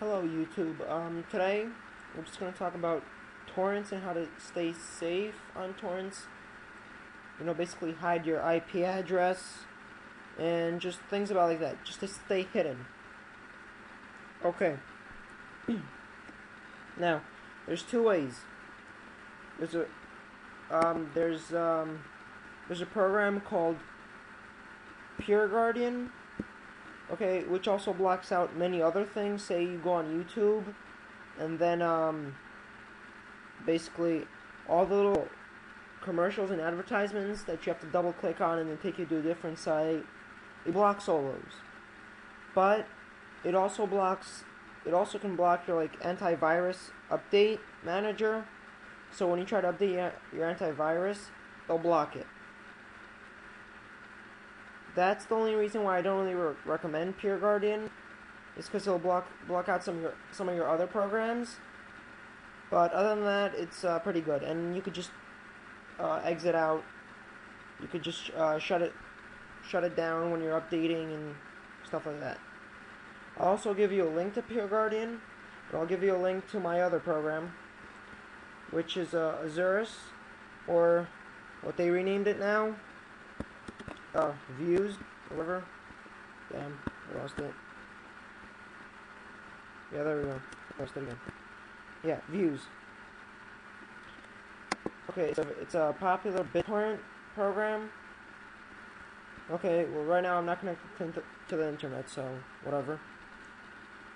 Hello YouTube. Um, today we're just going to talk about torrents and how to stay safe on torrents. You know, basically hide your IP address and just things about like that, just to stay hidden. Okay. now, there's two ways. There's a um, there's um, there's a program called PeerGuardian okay, which also blocks out many other things. Say you go on YouTube, and then um, basically all the little commercials and advertisements that you have to double click on and then take you to a different site. It blocks all those, but it also blocks. It also can block your like antivirus update manager. So when you try to update your, your antivirus, they'll block it. That's the only reason why I don't really re recommend PeerGuardian. Is because it'll block block out some of your some of your other programs. But other than that, it's uh, pretty good, and you could just uh, exit out. You could just uh, shut it shut it down when you're updating and stuff like that. I'll also give you a link to PeerGuardian, and I'll give you a link to my other program, which is uh, Azureus, or what they renamed it now, uh, Vuze, whatever. Damn, I lost it. Yeah, there we go. Lost it again. Yeah, Vuze. Okay, so it's a popular BitTorrent program. Okay, well right now I'm not connected to the internet, so whatever.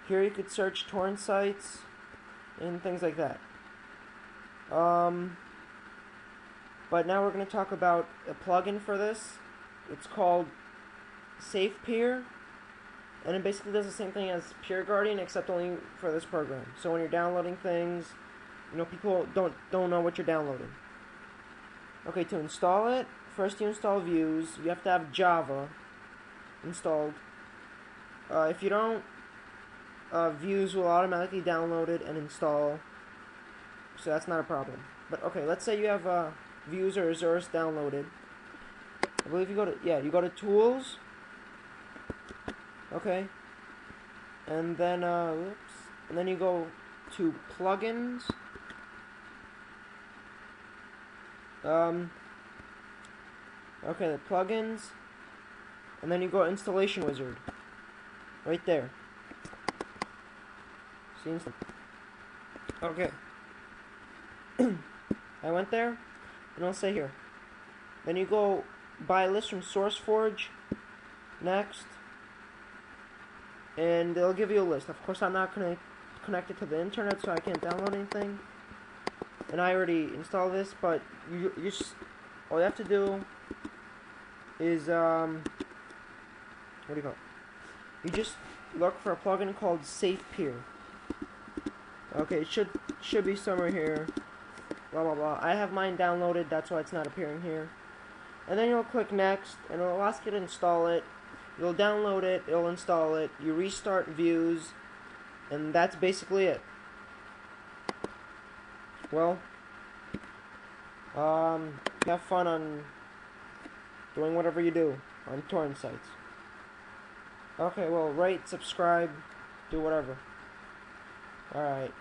Here you could search torrent sites and things like that. Um, but now we're going to talk about a plugin for this. It's called SafePeer, and it basically does the same thing as PeerGuardian, except only for this program. So when you're downloading things, you know people don't don't know what you're downloading. Okay, to install it, first you install Vuze. You have to have Java installed. Uh, if you don't, uh, Vuze will automatically download it and install. So that's not a problem. But okay, let's say you have uh, Vuze or Azureus downloaded. I believe you go to, yeah, you go to tools. Okay. And then, uh, whoops. And then you go to plugins. Um, okay, the plugins. And then you go installation wizard. Right there. See Okay. I went there, and I'll say here. Then you go buy a list from SourceForge next, and they'll give you a list. Of course, I'm not connect connected to the internet, so I can't download anything. And I already installed this, but you, you just all you have to do is um, what do you call? You just look for a plugin called SafePeer. Okay, it should should be somewhere here. Blah blah blah. I have mine downloaded, that's why it's not appearing here and then you'll click next and it'll ask you to install it. You'll download it it'll install it you restart Vuze and that's basically it. Well um have fun on doing whatever you do on torrent sites. Okay well rate subscribe do whatever. Alright